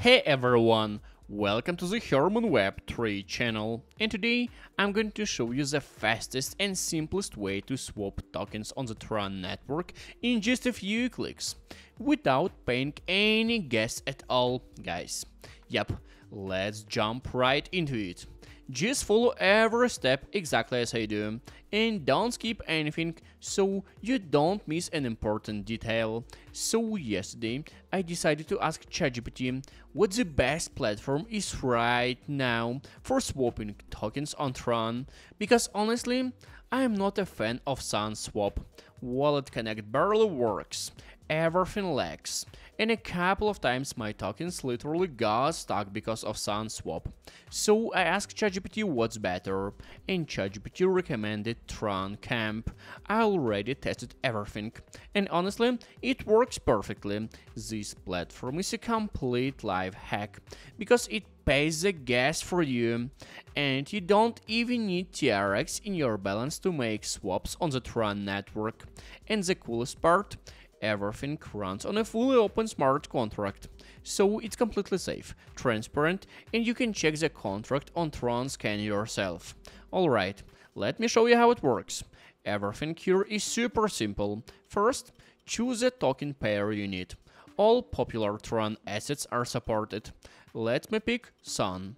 Hey everyone, welcome to the Hermann Web 3 channel and today I'm going to show you the fastest and simplest way to swap tokens on the Tron network in just a few clicks, without paying any gas at all, guys. Yep, let's jump right into it. Just follow every step exactly as I do, and don't skip anything so you don't miss an important detail. So yesterday, I decided to ask ChatGPT what the best platform is right now for swapping tokens on Tron, because honestly, I am not a fan of SunSwap. Wallet Connect barely works, everything lags, and a couple of times my tokens literally got stuck because of SunSwap. So I asked ChatGPT what's better, and ChatGPT recommended Tron Camp. I already tested everything, and honestly, it works perfectly. This platform is a complete life hack, because it pays the gas for you, and you don't even need TRX in your balance to make swaps on the Tron network. And the coolest part, Everything runs on a fully open smart contract, so it's completely safe, transparent, and you can check the contract on Tron Scan yourself. Alright, let me show you how it works. Everything here is super simple. First, choose a token pair you need. All popular Tron assets are supported. Let me pick Sun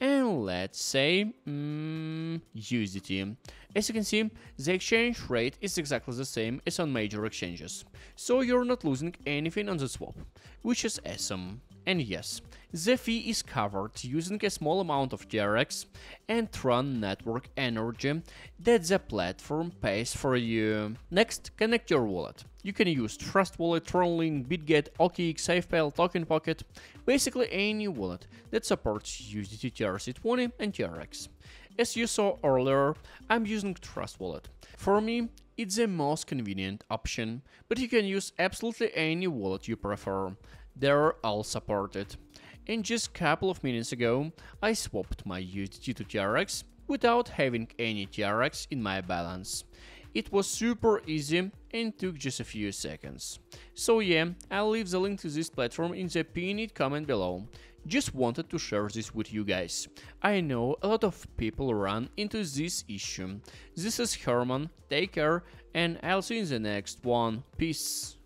and let's say mm, USDT. As you can see, the exchange rate is exactly the same as on major exchanges, so you're not losing anything on the swap, which is awesome. And yes, the fee is covered using a small amount of TRX and Tron network energy that the platform pays for you. Next, connect your wallet. You can use Trust Wallet, TronLink, BitGet, OKX, SafePal, Token Pocket, basically any wallet that supports USDT TRC20 and TRX. As you saw earlier, I'm using Trust Wallet. For me, it's the most convenient option, but you can use absolutely any wallet you prefer. They're all supported. And just couple of minutes ago, I swapped my USDT to TRX without having any TRX in my balance. It was super easy and took just a few seconds. So yeah, I'll leave the link to this platform in the pinned comment below. Just wanted to share this with you guys. I know a lot of people run into this issue. This is Hermann, take care, and I'll see you in the next one. Peace.